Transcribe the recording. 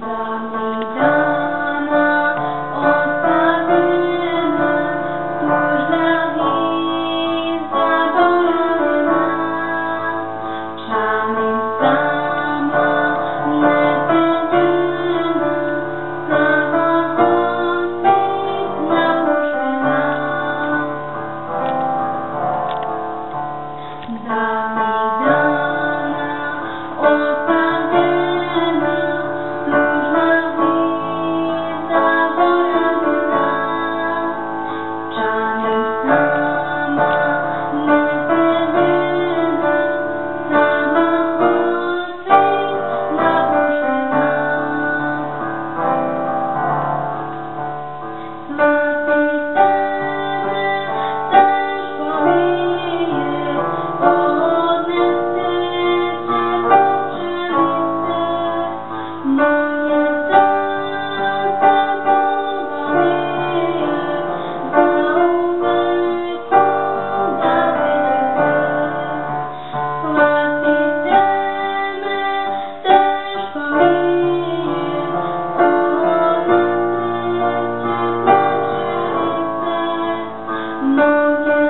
Bye. Música